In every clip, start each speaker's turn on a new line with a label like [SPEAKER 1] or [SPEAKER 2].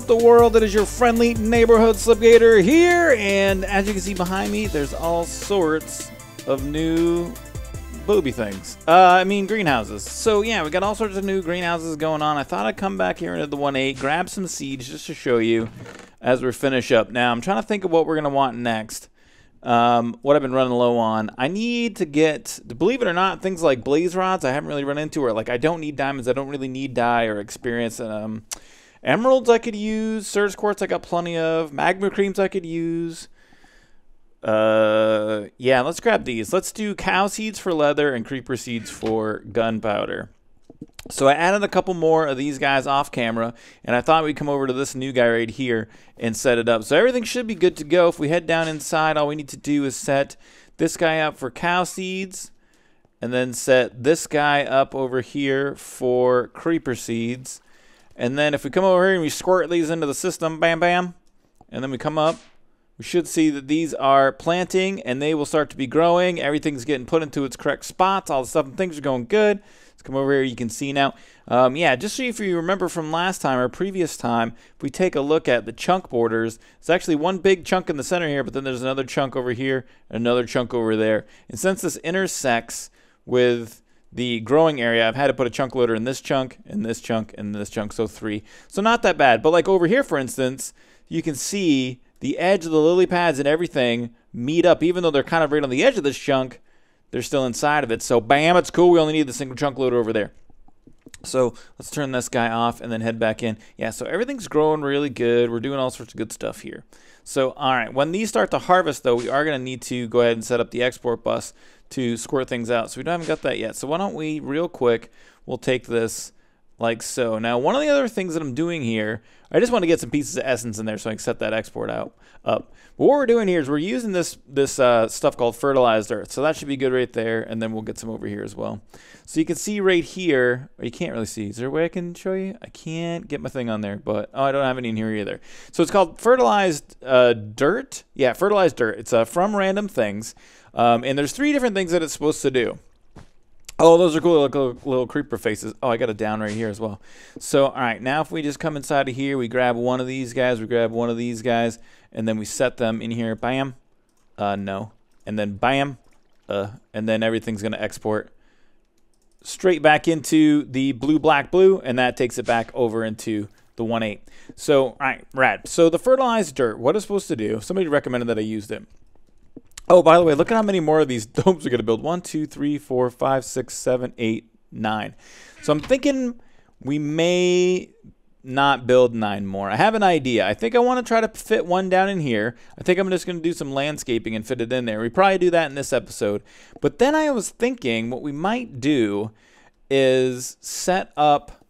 [SPEAKER 1] Up, the world? It is your friendly neighborhood Slipgator here, and as you can see behind me, there's all sorts of new booby things. Uh, I mean greenhouses. So yeah, we got all sorts of new greenhouses going on. I thought I'd come back here into the 1.8, grab some seeds just to show you as we finish up. Now I'm trying to think of what we're gonna want next. Um, what I've been running low on. I need to get, believe it or not, things like blaze rods. I haven't really run into, or like I don't need diamonds. I don't really need dye or experience. Um, Emeralds I could use. Certus quartz I got plenty of. Magma creams I could use. Uh, yeah, let's grab these. Let's do cow seeds for leather and creeper seeds for gunpowder. So I added a couple more of these guys off camera, and I thought we'd come over to this new guy right here and set it up. So everything should be good to go. If we head down inside, all we need to do is set this guy up for cow seeds, and then set this guy up over here for creeper seeds. And then if we come over here and we squirt these into the system, bam, bam, and then we come up, we should see that these are planting and they will start to be growing. Everything's getting put into its correct spots. All the stuff and things are going good. Let's come over here. You can see now. Um, yeah, just so if you remember from last time or previous time, if we take a look at the chunk borders, it's actually one big chunk in the center here, but then there's another chunk over here, another chunk over there. And since this intersects with the growing area, I've had to put a chunk loader in this chunk, in this chunk, and this chunk, so three. So not that bad. But like over here, for instance, you can see the edge of the lily pads and everything meet up, even though they're kind of right on the edge of this chunk, they're still inside of it. So bam, it's cool. We only need the single chunk loader over there. So let's turn this guy off and then head back in. Yeah, so everything's growing really good. We're doing all sorts of good stuff here. So, all right, when these start to harvest, though, we are going to need to go ahead and set up the export bus to squirt things out. So we don't haven't got that yet. So why don't we, real quick, we'll take this like so. Now, one of the other things that I'm doing here, I just want to get some pieces of essence in there so I can set that export out up. But what we're doing here is we're using this this uh, stuff called fertilized earth. So that should be good right there, and then we'll get some over here as well. So you can see right here, you can't really see. Is there a way I can show you? I can't get my thing on there, but oh, I don't have any in here either. So it's called fertilized uh, dirt. Yeah, fertilized dirt. It's uh, from random things, um, and there's three different things that it's supposed to do. Oh, those are cool little, little creeper faces. Oh, I got a down right here as well. So, all right, now if we just come inside of here, we grab one of these guys, we grab one of these guys, and then we set them in here. Bam. Uh, no. And then bam. Uh, and then everything's going to export straight back into the blue, black, blue, and that takes it back over into the 1.8. So, all right, rad. So the fertilized dirt, what is supposed to do? Somebody recommended that I used it. Oh, by the way, look at how many more of these domes we're going to build. One, two, three, four, five, six, seven, eight, nine. So I'm thinking we may not build nine more. I have an idea. I think I want to try to fit one down in here. I think I'm just going to do some landscaping and fit it in there. We probably do that in this episode. But then I was thinking what we might do is set up,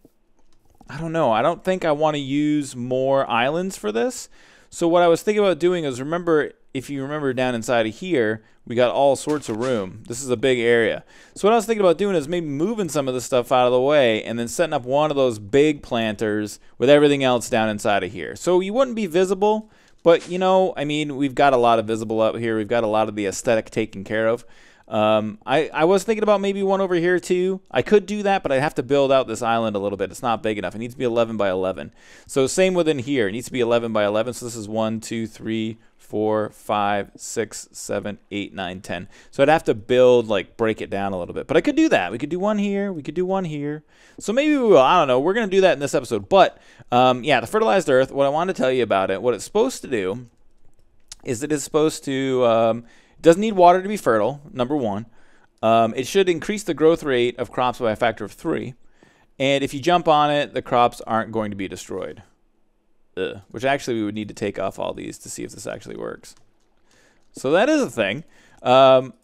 [SPEAKER 1] I don't know, I don't think I want to use more islands for this. So what I was thinking about doing is remember if you remember down inside of here, we got all sorts of room. This is a big area. So what I was thinking about doing is maybe moving some of the stuff out of the way and then setting up one of those big planters with everything else down inside of here. So you wouldn't be visible, but you know, I mean, we've got a lot of visible up here. We've got a lot of the aesthetic taken care of. Um, I, I was thinking about maybe one over here too. I could do that, but I'd have to build out this island a little bit. It's not big enough. It needs to be 11 by 11. So same within here. It needs to be 11 by 11. So this is 1, 2, 3, four, five, six, seven, eight, nine, ten. So I'd have to build, like, break it down a little bit. But I could do that. We could do one here. We could do one here. So maybe we will. I don't know. We're going to do that in this episode. But, um, yeah, the fertilized earth, what I wanted to tell you about it, what it's supposed to do is it is supposed to, um, doesn't need water to be fertile, number one. Um, it should increase the growth rate of crops by a factor of three. And if you jump on it, the crops aren't going to be destroyed. Ugh. Which actually we would need to take off all these to see if this actually works. So that is a thing. Um,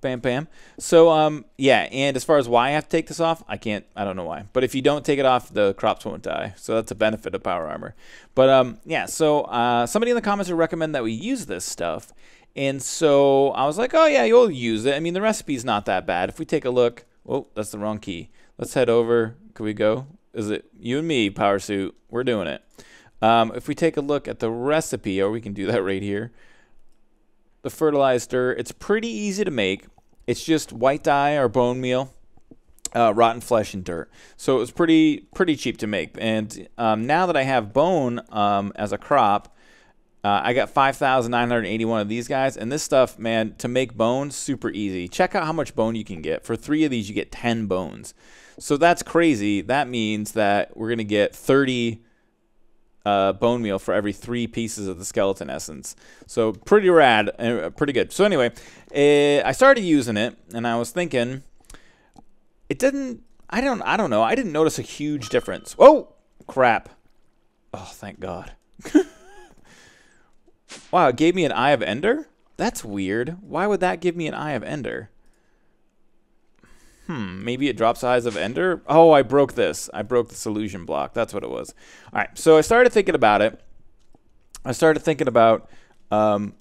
[SPEAKER 1] bam, bam. So um, yeah, and as far as why I have to take this off, I can't. I don't know why. But if you don't take it off, the crops won't die. So that's a benefit of power armor. But um, yeah. So uh, somebody in the comments would recommend that we use this stuff. And so I was like, oh yeah, you'll use it. I mean, the recipe's not that bad. If we take a look, oh, that's the wrong key. Let's head over. Can we go? Is it you and me, Power Suit? We're doing it. Um, if we take a look at the recipe, or we can do that right here, the fertilizer, it's pretty easy to make. It's just white dye or bone meal, uh, rotten flesh and dirt. So it was pretty pretty cheap to make. And um, now that I have bone um, as a crop, uh, I got 5,981 of these guys. And this stuff, man, to make bones, super easy. Check out how much bone you can get. For three of these, you get 10 bones. So that's crazy. That means that we're going to get 30 uh, bone meal for every three pieces of the skeleton essence. So pretty rad, uh, pretty good. So anyway, uh, I started using it, and I was thinking, it didn't. I don't. I don't know. I didn't notice a huge difference. Oh crap! Oh, thank God. wow, it gave me an Eye of Ender. That's weird. Why would that give me an Eye of Ender? Hmm, maybe it drops Eyes of Ender? Oh, I broke this. I broke this illusion block. That's what it was. All right, so I started thinking about it. I started thinking about, um,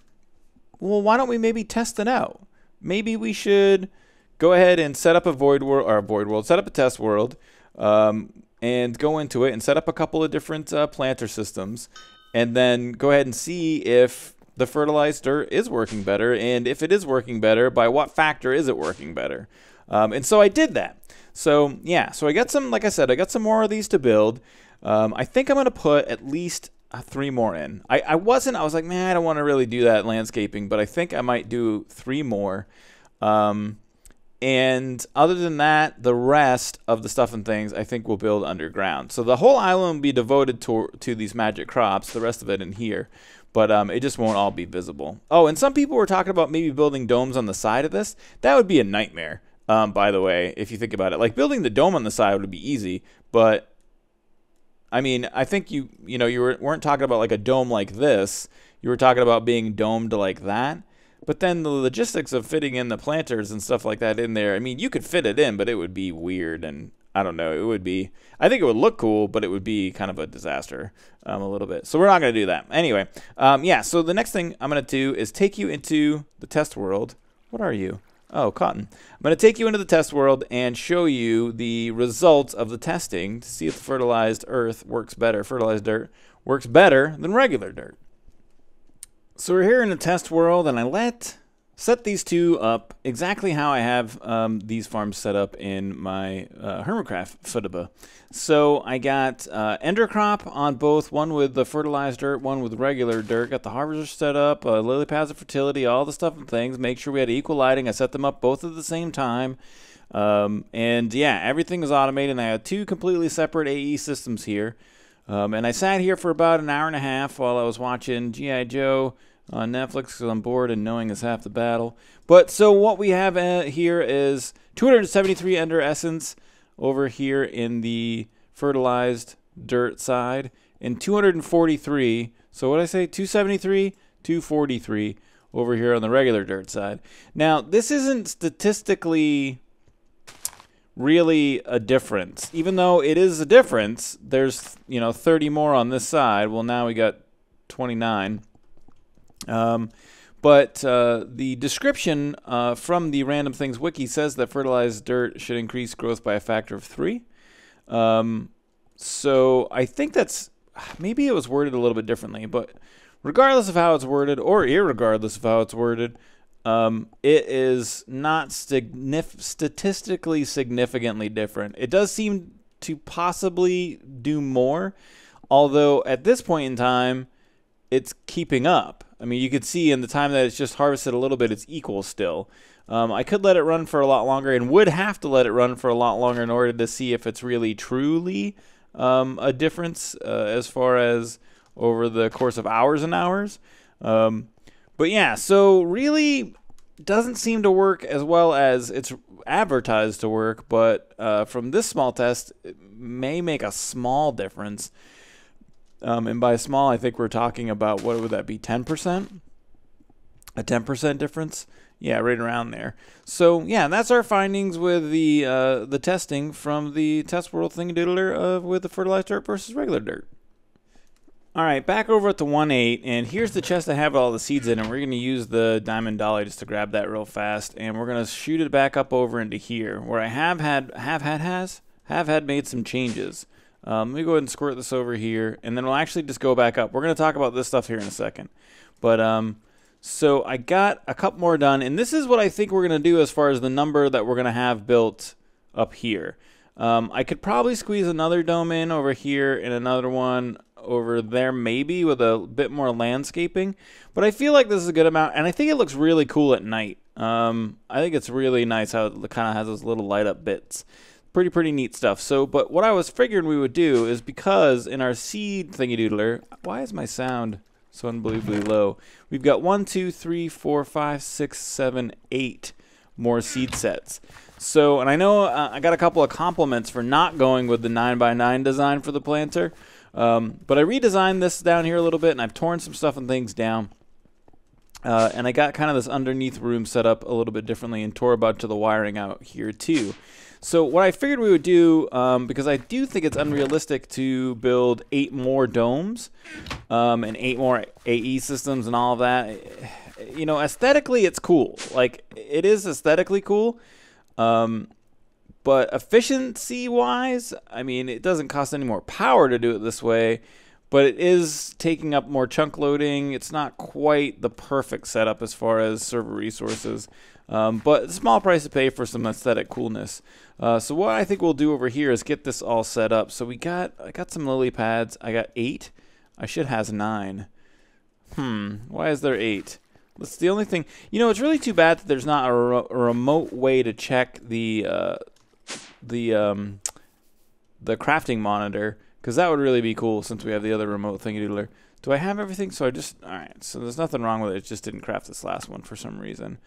[SPEAKER 1] well, why don't we maybe test it out? Maybe we should go ahead and set up a void world, or a void world, set up a test world, um, and go into it and set up a couple of different uh, planter systems, and then go ahead and see if the fertilized dirt is working better, and if it is working better, by what factor is it working better? Um, and so I did that. So yeah, so I got some, like I said, I got some more of these to build. Um, I think I'm going to put at least uh, three more in. I, I wasn't, I was like, man, I don't want to really do that landscaping, but I think I might do three more. Um, and other than that, the rest of the stuff and things I think we'll build underground. So the whole island will be devoted to, to these magic crops, the rest of it in here. But um, it just won't all be visible. Oh, and some people were talking about maybe building domes on the side of this. That would be a nightmare. Um, by the way, if you think about it, like building the dome on the side would be easy, but I mean, I think you you know you were, weren't talking about like a dome like this. You were talking about being domed like that. But then the logistics of fitting in the planters and stuff like that in there, I mean, you could fit it in, but it would be weird and I don't know. It would be, I think it would look cool, but it would be kind of a disaster um, a little bit. So we're not going to do that. Anyway, um, yeah, so the next thing I'm going to do is take you into the test world. What are you? Oh, cotton. I'm going to take you into the test world and show you the results of the testing to see if the fertilized earth works better, fertilized dirt works better than regular dirt. So we're here in the test world and I let set these two up exactly how I have um, these farms set up in my uh, Futaba. So I got uh, Ender Crop on both, one with the fertilized dirt, one with regular dirt. Got the harvester set up, uh, lily pads of fertility, all the stuff and things. Make sure we had equal lighting. I set them up both at the same time. Um, and yeah, everything is automated. And I had two completely separate AE systems here. Um, and I sat here for about an hour and a half while I was watching G.I. Joe on Netflix because I'm bored and knowing is half the battle. But so what we have uh, here is 273 Ender Essence over here in the fertilized dirt side and 243. So what I say? 273, 243 over here on the regular dirt side. Now, this isn't statistically really a difference. Even though it is a difference, there's, you know, 30 more on this side. Well, now we got 29. Um, but uh, the description uh, from the Random Things wiki says that fertilized dirt should increase growth by a factor of three. Um, so I think that's maybe it was worded a little bit differently, but regardless of how it's worded, or irregardless of how it's worded, um, it is not signif- statistically significantly different. It does seem to possibly do more, although at this point in time, it's keeping up. I mean, you could see in the time that it's just harvested a little bit, it's equal still. Um, I could let it run for a lot longer and would have to let it run for a lot longer in order to see if it's really truly um, a difference uh, as far as over the course of hours and hours. Um, but yeah, so really doesn't seem to work as well as it's advertised to work, but uh, from this small test, it may make a small difference. Um, and by small, I think we're talking about what would that be? 10%? A 10% difference? Yeah, right around there. So yeah, that's our findings with the uh, the testing from the test world thingadoodler uh, with the fertilized dirt versus regular dirt. All right, back over at the 1.8, and here's the chest I have all the seeds in, and we're going to use the diamond dolly just to grab that real fast, and we're going to shoot it back up over into here, where I have had, have had, has, have had made some changes. Um, let me go ahead and squirt this over here, and then we'll actually just go back up. We're going to talk about this stuff here in a second. But, um, so I got a couple more done, and this is what I think we're going to do as far as the number that we're going to have built up here. Um, I could probably squeeze another dome in over here and another one over there maybe with a bit more landscaping. But I feel like this is a good amount, and I think it looks really cool at night. Um, I think it's really nice how it kind of has those little light up bits. Pretty, pretty neat stuff. So, but what I was figuring we would do is because in our seed thingy doodler, why is my sound so unbelievably low? We've got one, two, three, four, five, six, seven, eight more seed sets. So, and I know uh, I got a couple of compliments for not going with the 9x9 design for the planter. Um, but I redesigned this down here a little bit, and I've torn some stuff and things down. Uh, and I got kind of this underneath room set up a little bit differently and tore a bunch of the wiring out here too. So what I figured we would do, um, because I do think it's unrealistic to build eight more domes um, and eight more AE systems and all of that. You know, aesthetically, it's cool. Like it is aesthetically cool. Um, but efficiency wise, I mean, it doesn't cost any more power to do it this way, but it is taking up more chunk loading. It's not quite the perfect setup as far as server resources, um, but small price to pay for some aesthetic coolness. Uh, so what I think we'll do over here is get this all set up. So we got, I got some lily pads. I got eight. I should has nine. Hmm, why is there eight? That's the only thing. You know, it's really too bad that there's not a, re a remote way to check the uh, the um, the crafting monitor because that would really be cool since we have the other remote thingy doodler. Do I have everything? So I just all right. So there's nothing wrong with it. It just didn't craft this last one for some reason.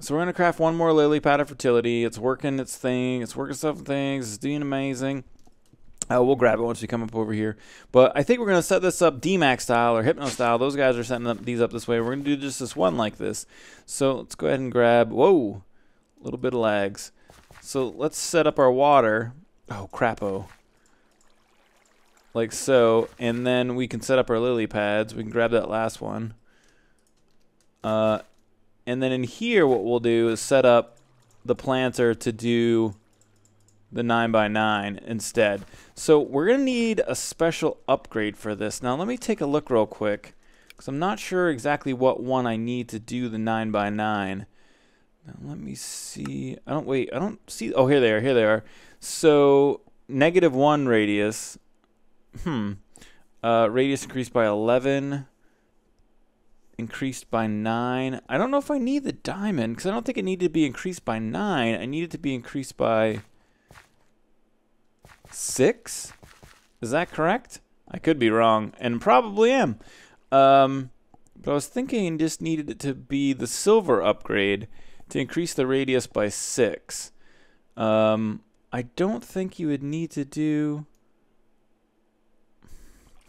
[SPEAKER 1] So we're gonna craft one more lily pad of fertility. It's working its thing. It's working stuff and things. It's doing amazing. Uh, we'll grab it once we come up over here. But I think we're going to set this up DMAC's style or Hypno style. Those guys are setting up these up this way. We're going to do just this one like this. So let's go ahead and grab, whoa, a little bit of lags. So let's set up our water. Oh, crapo. Like so. And then we can set up our lily pads. We can grab that last one. Uh, and then in here, what we'll do is set up the planter to do the 9x9 instead. So we're going to need a special upgrade for this. Now let me take a look real quick because I'm not sure exactly what one I need to do the 9x9. Now let me see. I don't wait. I don't see. Oh, here they are. Here they are. So negative one radius. Hmm. Uh, radius increased by 11. Increased by 9. I don't know if I need the diamond because I don't think it needed to be increased by 9. I need it to be increased by 6. Is that correct? I could be wrong and probably am. Um, but I was thinking just needed it to be the silver upgrade to increase the radius by 6. Um, I don't think you would need to do...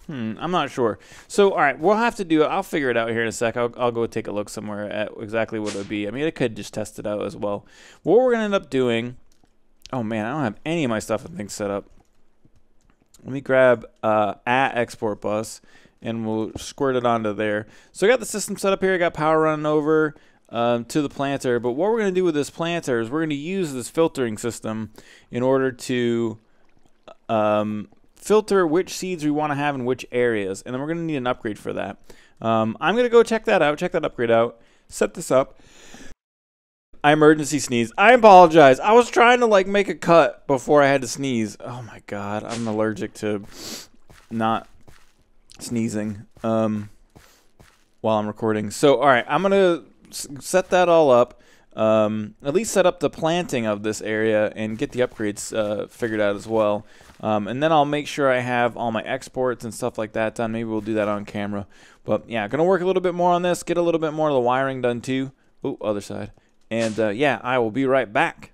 [SPEAKER 1] Hmm, I'm not sure. So, all right, we'll have to do it. I'll figure it out here in a sec. I'll, I'll go take a look somewhere at exactly what it would be. I mean, I could just test it out as well. What we're going to end up doing... Oh, man, I don't have any of my stuff and things set up. Let me grab uh, at export bus, and we'll squirt it onto there. So I got the system set up here. I got power running over um, to the planter. But what we're going to do with this planter is we're going to use this filtering system in order to um, filter which seeds we want to have in which areas. And then we're going to need an upgrade for that. Um, I'm going to go check that out, check that upgrade out, set this up. I emergency sneeze. I apologize. I was trying to like make a cut before I had to sneeze. Oh my god, I'm allergic to not sneezing um, while I'm recording. So all right, I'm gonna set that all up. Um, at least set up the planting of this area and get the upgrades uh, figured out as well. Um, and then I'll make sure I have all my exports and stuff like that done. Maybe we'll do that on camera. But yeah, gonna work a little bit more on this, get a little bit more of the wiring done too. Oh, other side. And uh, yeah, I will be right back.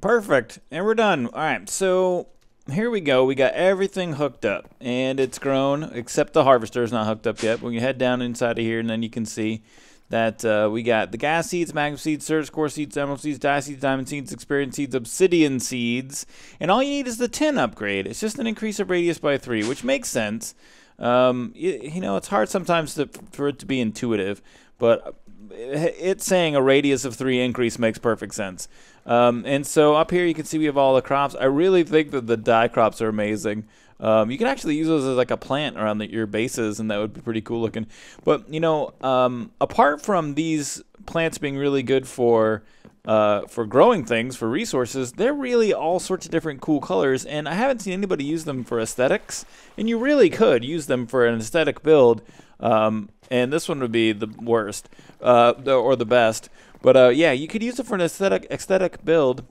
[SPEAKER 1] Perfect. And we're done. All right, so here we go. We got everything hooked up. And it's grown, except the harvester is not hooked up yet. When you head down inside of here, and then you can see that uh, we got the ghast seeds, magma seeds, certus quartz seeds, emerald seeds, dye seeds, diamond seeds, experience seeds, obsidian seeds, and all you need is the tin upgrade. It's just an increase of radius by three, which makes sense. Um, you, you, know, it's hard sometimes to, for it to be intuitive, but it's saying a radius of three increase makes perfect sense. Um, and so up here you can see we have all the crops. I really think that the dye crops are amazing. Um, you can actually use those as like a plant around the, your bases, and that would be pretty cool looking. But you know, um, apart from these plants being really good for uh, for growing things, for resources, they're really all sorts of different cool colors, and I haven't seen anybody use them for aesthetics, and you really could use them for an aesthetic build, um, and this one would be the worst, uh, or the best, but uh, yeah, you could use it for an aesthetic, aesthetic build,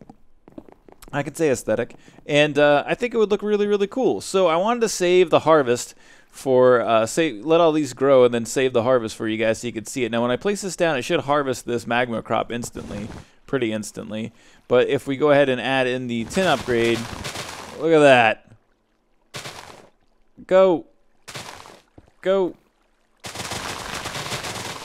[SPEAKER 1] I could say aesthetic, and uh, I think it would look really, really cool. So I wanted to save the harvest for uh, say let all these grow and then save the harvest for you guys so you can see it. Now when I place this down, it should harvest this magma crop instantly, pretty instantly. But if we go ahead and add in the tin upgrade, look at that. Go. Go.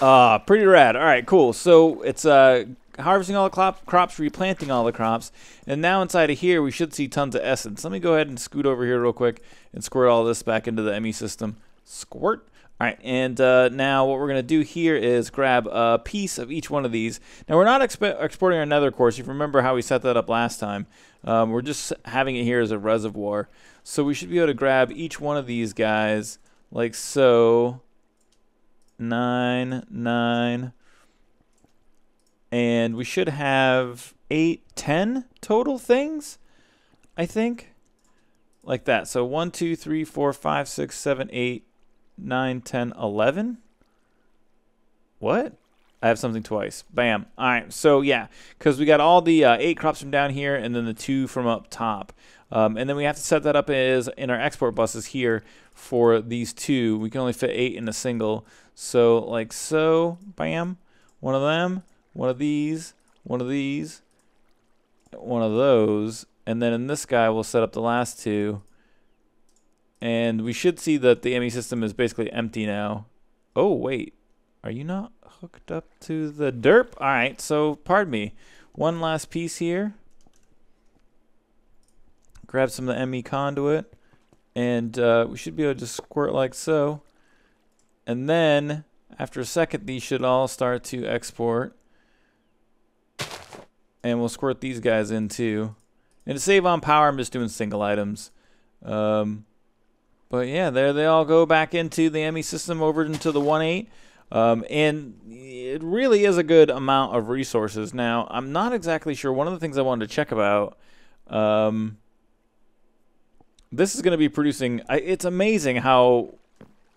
[SPEAKER 1] Ah, pretty rad. All right, cool. So it's uh, harvesting all the crop, crops, replanting all the crops, and now inside of here we should see tons of essence. Let me go ahead and scoot over here real quick and squirt all this back into the ME system. Squirt. All right, and uh, now what we're going to do here is grab a piece of each one of these. Now, we're not exporting our nether core. If you remember how we set that up last time, um, we're just having it here as a reservoir. So we should be able to grab each one of these guys like so. Nine, nine. And we should have eight, ten total things, I think. Like that. So one, two, three, four, five, six, seven, eight, 9, 10, 11. What? I have something twice. Bam. All right. So, yeah, because we got all the uh, eight crops from down here and then the two from up top. Um, and then we have to set that up as in our export buses here for these two. We can only fit eight in a single. So, like so. Bam. One of them. One of these. One of these. One of those. And then in this guy, we'll set up the last two. And we should see that the ME system is basically empty now. Oh, wait. Are you not hooked up to the derp? All right, so pardon me. One last piece here. Grab some of the ME conduit. And uh, we should be able to squirt like so. And then, after a second, these should all start to export. And we'll squirt these guys in too. And to save on power, I'm just doing single items. Um, but yeah, there they all go back into the ME system over into the 1.8. Um, and it really is a good amount of resources. Now, I'm not exactly sure. One of the things I wanted to check about, um, this is going to be producing. I, it's amazing how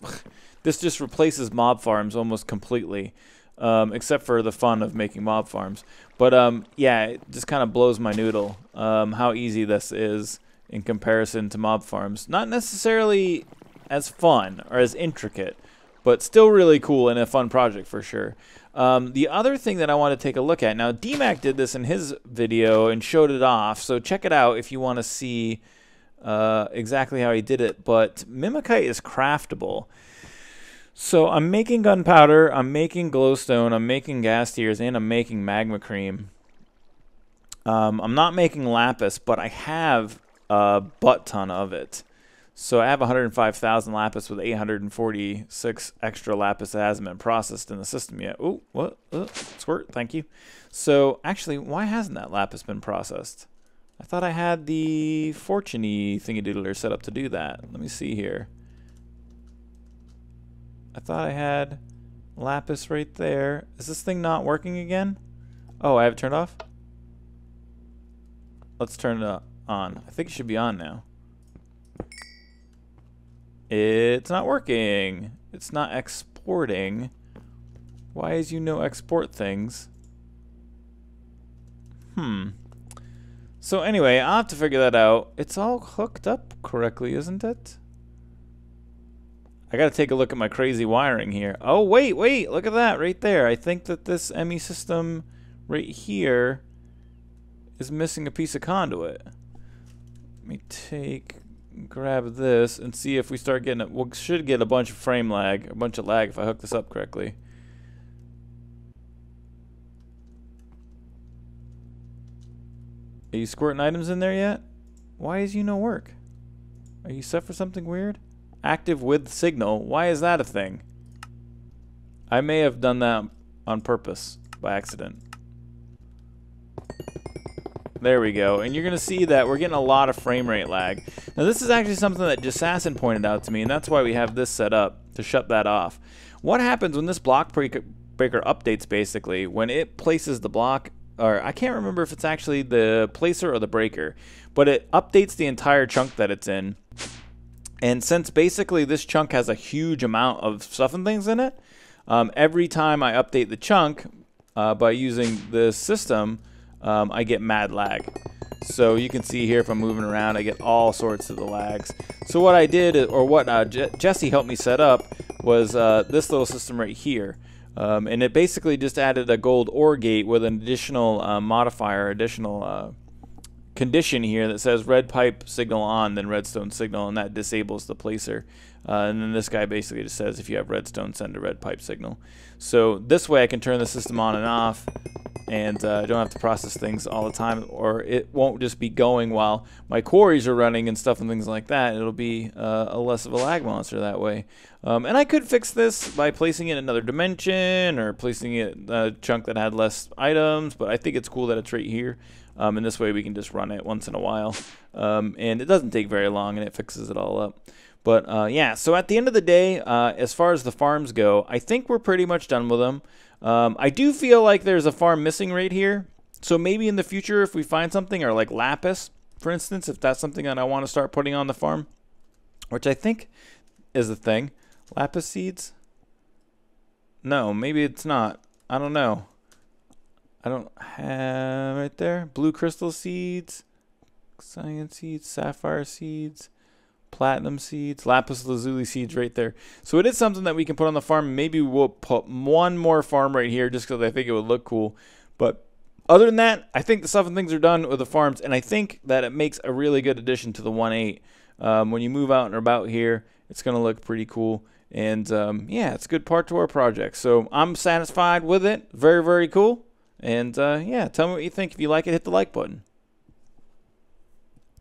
[SPEAKER 1] this just replaces mob farms almost completely, um, except for the fun of making mob farms. But um, yeah, it just kind of blows my noodle um, how easy this is in comparison to mob farms. Not necessarily as fun or as intricate, but still really cool and a fun project for sure. Um, the other thing that I want to take a look at now, DMAC did this in his video and showed it off, so check it out if you want to see uh, exactly how he did it. But Mimichite is craftable. So I'm making gunpowder, I'm making glowstone, I'm making ghast tears, and I'm making magma cream. Um, I'm not making lapis, but I have a butt ton of it. So I have 105,000 lapis with 846 extra lapis that hasn't been processed in the system yet. Oh, what? Uh, squirt, thank you. So actually, why hasn't that lapis been processed? I thought I had the fortuney thingy-doodler set up to do that. Let me see here. I thought I had lapis right there. Is this thing not working again? Oh, I have it turned off? Let's turn it on. I think it should be on now. It's not working. It's not exporting. Why is you no export things? Hmm. So anyway, I'll have to figure that out. It's all hooked up correctly, isn't it? I gotta take a look at my crazy wiring here. Oh, wait, wait, look at that right there. I think that this ME system right here is missing a piece of conduit. Let me take, grab this and see if we start getting it. We should get a bunch of frame lag, a bunch of lag if I hook this up correctly. Are you squirting items in there yet? Why is you no work? Are you set for something weird? Active with signal. Why is that a thing? I may have done that on purpose by accident. There we go. And you're going to see that we're getting a lot of frame rate lag. Now this is actually something that Jessassin pointed out to me, and that's why we have this set up to shut that off. What happens when this block breaker, breaker updates basically, when it places the block or I can't remember if it's actually the placer or the breaker, but it updates the entire chunk that it's in. And since basically this chunk has a huge amount of stuff and things in it, um, every time I update the chunk uh, by using this system, um, I get mad lag. So you can see here if I'm moving around, I get all sorts of the lags. So what I did, or what uh, Jesse helped me set up, was uh, this little system right here. Um, and it basically just added a gold OR gate with an additional uh, modifier, additional uh, condition here that says red pipe signal on, then redstone signal, and that disables the placer. Uh, and then this guy basically just says if you have redstone, send a red pipe signal. So this way I can turn the system on and off and uh, I don't have to process things all the time or it won't just be going while my quarries are running and stuff and things like that. It'll be uh, a less of a lag monster that way. Um, and I could fix this by placing it in another dimension or placing it a chunk that had less items, but I think it's cool that it's right here. Um, and this way we can just run it once in a while. Um, and it doesn't take very long and it fixes it all up. But uh, yeah, so at the end of the day, uh, as far as the farms go, I think we're pretty much done with them. Um, I do feel like there's a farm missing right here. So maybe in the future, if we find something, or like lapis, for instance, if that's something that I want to start putting on the farm, which I think is a thing. Lapis seeds? No, maybe it's not. I don't know. I don't have right there. Blue crystal seeds, cyan seeds, sapphire seeds platinum seeds, lapis lazuli seeds right there. So it is something that we can put on the farm. Maybe we'll put one more farm right here just because I think it would look cool. But other than that, I think the stuff and things are done with the farms, and I think that it makes a really good addition to the 1.8. Um, when you move out and about here, it's going to look pretty cool. And um, yeah, it's a good part to our project. So I'm satisfied with it. Very, very cool. And uh, yeah, tell me what you think. If you like it, hit the like button.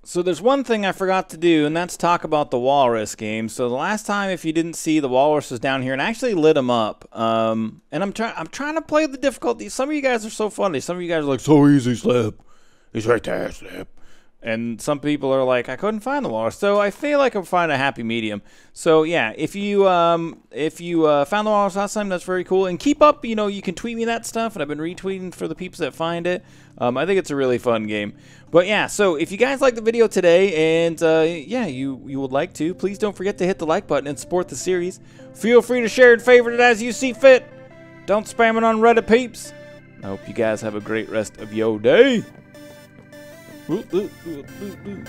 [SPEAKER 1] So there's one thing I forgot to do, and that's talk about the Walrus game. So the last time, if you didn't see, the Walrus was down here, and I actually lit him up. Um, and I'm trying, I'm trying to play the difficulty. Some of you guys are so funny. Some of you guys are like, so easy, Slip. He's right there, Slip. And some people are like, I couldn't find the walrus. So I feel like I'm finding a happy medium. So yeah, if you um, if you uh, found the walrus last time, that's very cool. And keep up, you know, you can tweet me that stuff, and I've been retweeting for the peeps that find it. Um, I think it's a really fun game. But yeah, so if you guys like the video today, and uh, yeah, you you would like to, please don't forget to hit the like button and support the series. Feel free to share and favorite it as you see fit. Don't spam it on Reddit, peeps. I hope you guys have a great rest of your day. Ooh, ooh, ooh,